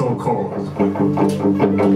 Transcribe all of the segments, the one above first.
so cold.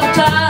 Sometimes,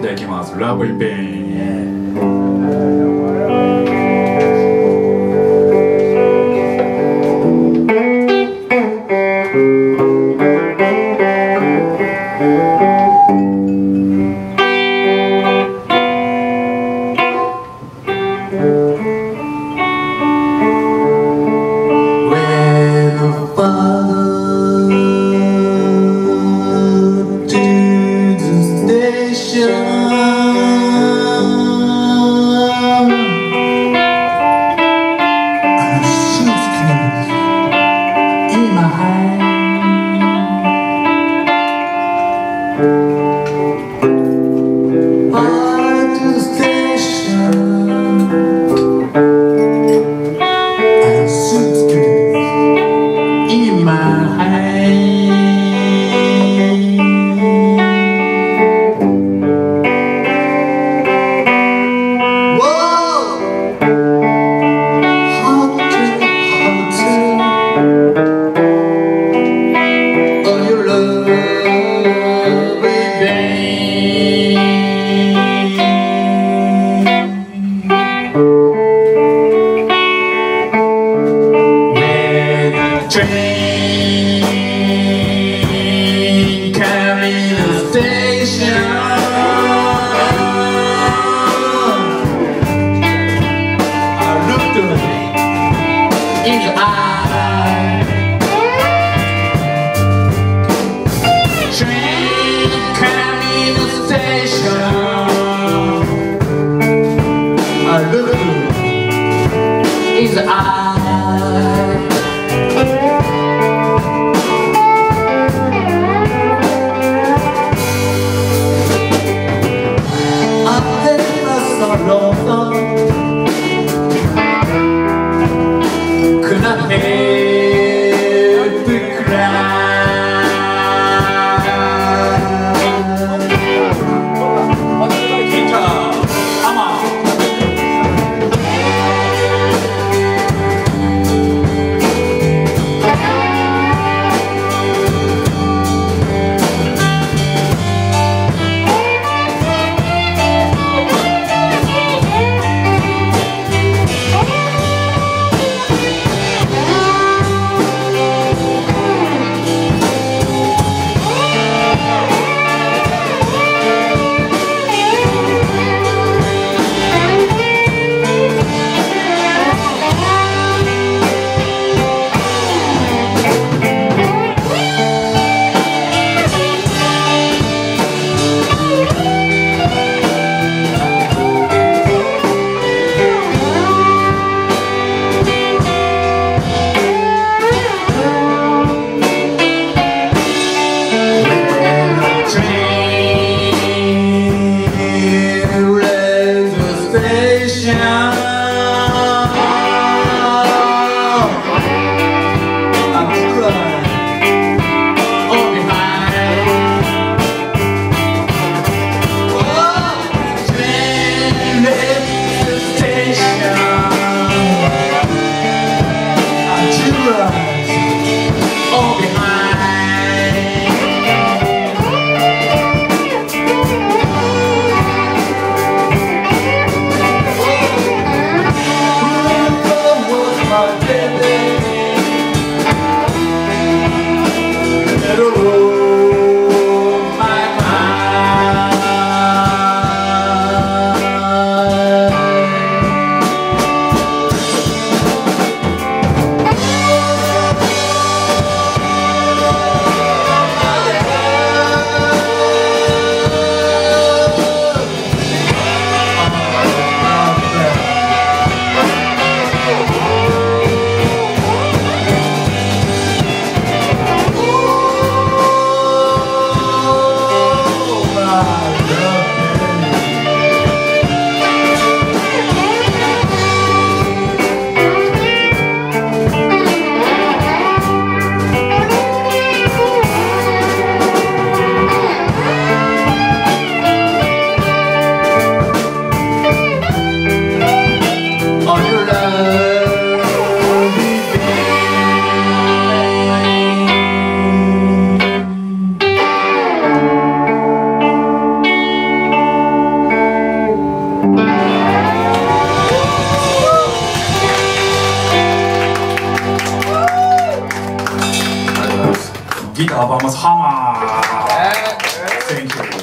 できます。ラブイペイン。ギター VS ハマー Thank you.